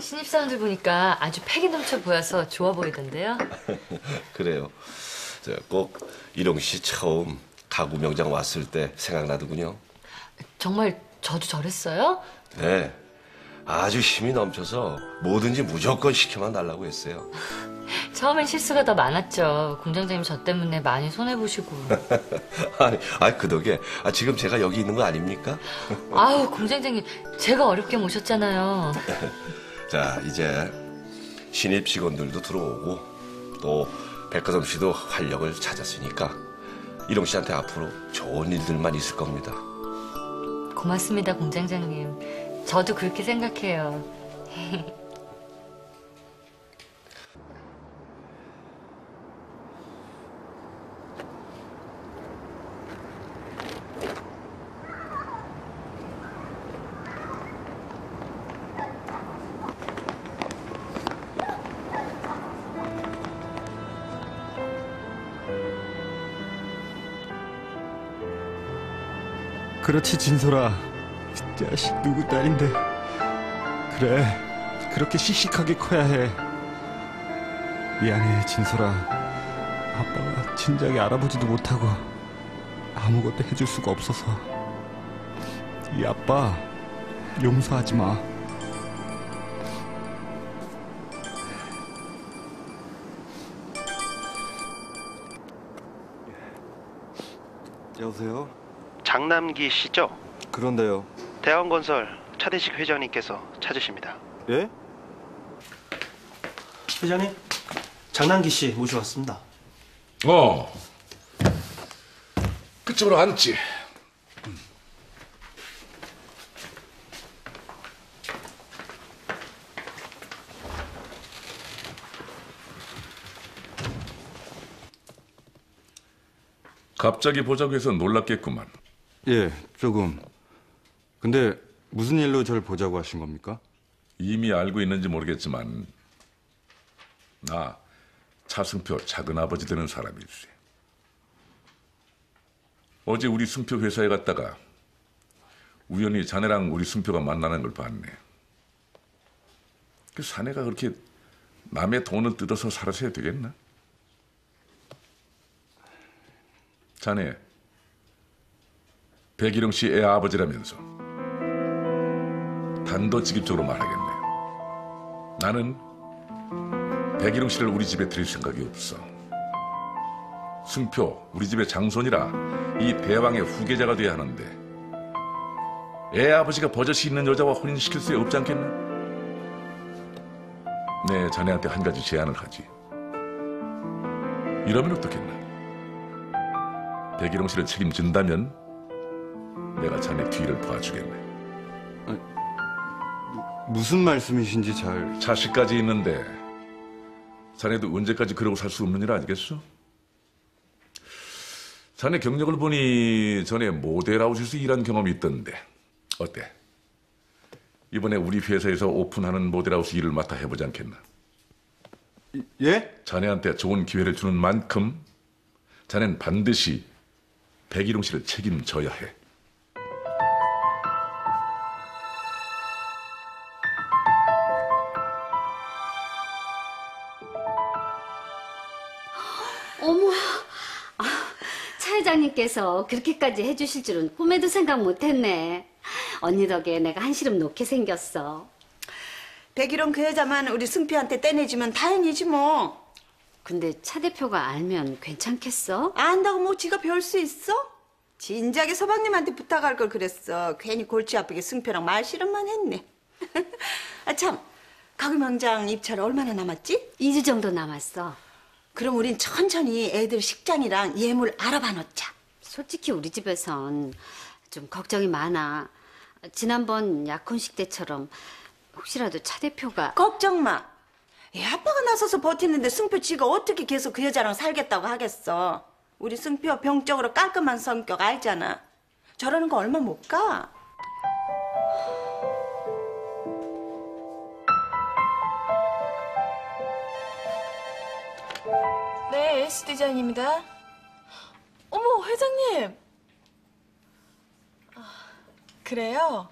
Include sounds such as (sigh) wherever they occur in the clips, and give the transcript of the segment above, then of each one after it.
신입사원들 보니까 아주 패기 넘쳐 보여서 좋아 보이던데요. (laughs) 그래요. 저꼭 일용 씨 처음 가구 명장 왔을 때 생각나더군요. 정말 저도 저랬어요? 네. 아주 힘이 넘쳐서 뭐든지 무조건 시켜만 달라고 했어요. 처음엔 실수가 더 많았죠. 공장장님 저 때문에 많이 손해보시고. (laughs) 아니, 아니 그 덕에 아, 지금 제가 여기 있는 거 아닙니까? (laughs) 아우, 공장장님, 제가 어렵게 모셨잖아요. (laughs) 자, 이제 신입 직원들도 들어오고 또 백화점 씨도 활력을 찾았으니까 일용 씨한테 앞으로 좋은 일들만 있을 겁니다. 고맙습니다, 공장장님. 저도 그렇게 생각해요. 그렇지 진솔아. 이 자식 누구 딸인데. 그래 그렇게 씩씩하게 커야 해. 미안해 진솔아. 아빠가 진작에 알아보지도 못하고 아무것도 해줄 수가 없어서. 이 아빠 용서하지 마. 여보세요? 장남기 씨죠? 그런데요 대왕건설 차대식 회장님께서 찾으십니다. 예? 회장님, 장난기 씨 모셔왔습니다. 어. 그쪽으로 앉지. 갑자기 보자고 해서 놀랐겠구만. 예 조금 근데 무슨 일로 저를 보자고 하신 겁니까? 이미 알고 있는지 모르겠지만 나 차승표 작은 아버지 되는 사람이지. 어제 우리 승표 회사에 갔다가 우연히 자네랑 우리 승표가 만나는 걸 봤네. 그 사내가 그렇게 남의 돈을 뜯어서 살아서야 되겠나? 자네 백일영 씨애 아버지라면서 단도직입적으로 말하겠네. 나는 백일영 씨를 우리 집에 들일 생각이 없어. 승표 우리 집의 장손이라 이 대왕의 후계자가 돼야 하는데 애 아버지가 버젓이 있는 여자와 혼인시킬 수 없지 않겠나? 네, 자네한테 한 가지 제안을 하지. 이러면 어떻겠나? 백일영 씨를 책임진다면 내가 자네 뒤를 봐주겠네. 무슨 말씀이신지 잘 자식까지 있는데 자네도 언제까지 그러고 살 수 없는 일 아니겠어? 자네 경력을 보니 전에 모델하우스에서 일한 경험이 있던데 어때? 이번에 우리 회사에서 오픈하는 모델하우스 일을 맡아 해보지 않겠나? 예? 자네한테 좋은 기회를 주는 만큼 자넨 반드시 백일홍 씨를 책임져야 해. 회장님께서 그렇게까지 해주실 줄은 꿈에도 생각 못했네. 언니 덕에 내가 한시름 놓게 생겼어. 백일원 그 여자만 우리 승피한테 떼내주면 다행이지 뭐. 근데 차 대표가 알면 괜찮겠어? 안다고 뭐 지가 별수 있어? 진작에 서방님한테 부탁할 걸 그랬어. 괜히 골치 아프게 승표랑 말씨름만 했네. (laughs) 아 참, 가구명장 입찰 얼마나 남았지? 2주 정도 남았어. 그럼 우린 천천히 애들 식장이랑 예물 알아봐 놓자. 솔직히 우리 집에선 좀 걱정이 많아. 지난번 약혼식 때처럼 혹시라도 차 대표가 걱정 마. 애 아빠가 나서서 버티는데 승표 지가 어떻게 계속 그 여자랑 살겠다고 하겠어. 우리 승표 병적으로 깔끔한 성격 알잖아. 저러는 거 얼마 못 가. 네, S 디자인입니다. 어머, 회장님. 그래요?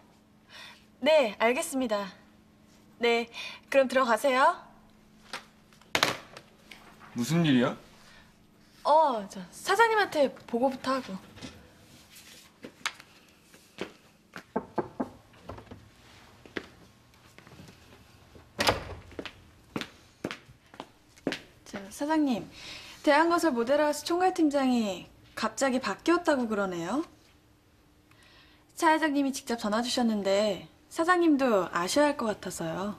네, 알겠습니다. 네, 그럼 들어가세요. 무슨 일이야? 어, 저 사장님한테 보고부터 하고. 저 사장님, 대한건설 모델하우스 총괄팀장이 갑자기 바뀌었다고 그러네요. 차 회장님이 직접 전화 주셨는데 사장님도 아셔야 할 것 같아서요.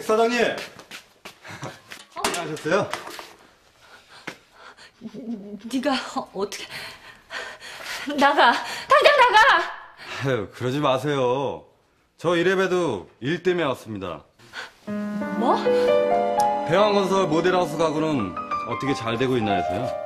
백 사장님. 안녕하셨어요? 네가 어떻게 나가 당장 나가 아유, 그러지 마세요. 저 이래봬도 일 때문에 왔습니다. 뭐? 대왕건설 모델하우스 가구는 어떻게 잘 되고 있나 해서요.